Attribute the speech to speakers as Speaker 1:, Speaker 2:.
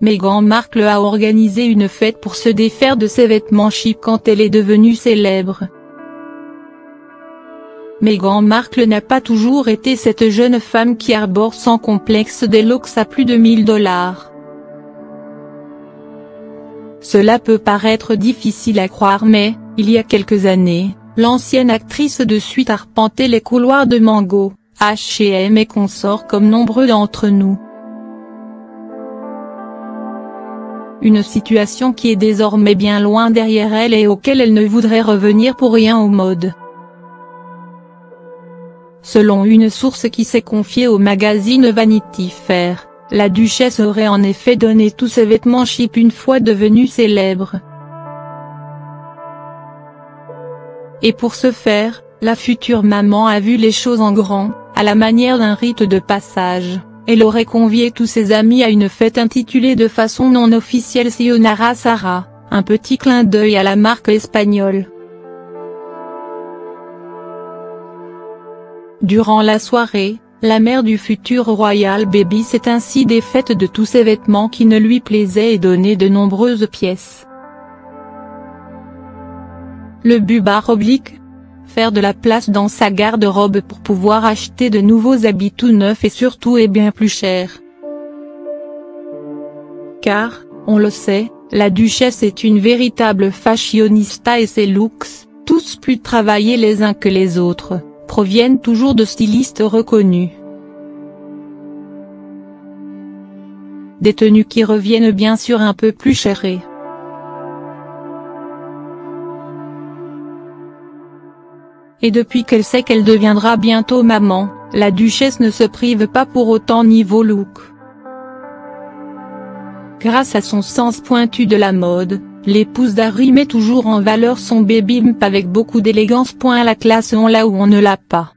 Speaker 1: Meghan Markle a organisé une fête pour se défaire de ses vêtements chic quand elle est devenue célèbre. Meghan Markle n'a pas toujours été cette jeune femme qui arbore sans complexe des looks à plus de 1000 dollars. Cela peut paraître difficile à croire mais, il y a quelques années, l'ancienne actrice de suite arpentait les couloirs de Mango, H&M et consorts comme nombreux d'entre nous. Une situation qui est désormais bien loin derrière elle et auquel elle ne voudrait revenir pour rien au mode. Selon une source qui s'est confiée au magazine Vanity Fair, la duchesse aurait en effet donné tous ses vêtements chip une fois devenue célèbre. Et pour ce faire, la future maman a vu les choses en grand, à la manière d'un rite de passage. Elle aurait convié tous ses amis à une fête intitulée de façon non officielle Sionara Sara, un petit clin d'œil à la marque espagnole. Durant la soirée, la mère du futur Royal Baby s'est ainsi défaite de tous ses vêtements qui ne lui plaisaient et donné de nombreuses pièces. Le bubar oblique, faire de la place dans sa garde-robe pour pouvoir acheter de nouveaux habits tout neufs et surtout est bien plus cher. Car, on le sait, la duchesse est une véritable fashionista et ses looks, tous plus travaillés les uns que les autres, proviennent toujours de stylistes reconnus. Des tenues qui reviennent bien sûr un peu plus chères. Et depuis qu'elle sait qu'elle deviendra bientôt maman, la duchesse ne se prive pas pour autant niveau look. Grâce à son sens pointu de la mode, l'épouse d'Harry met toujours en valeur son baby avec beaucoup d'élégance. La classe on l'a ou on ne l'a pas.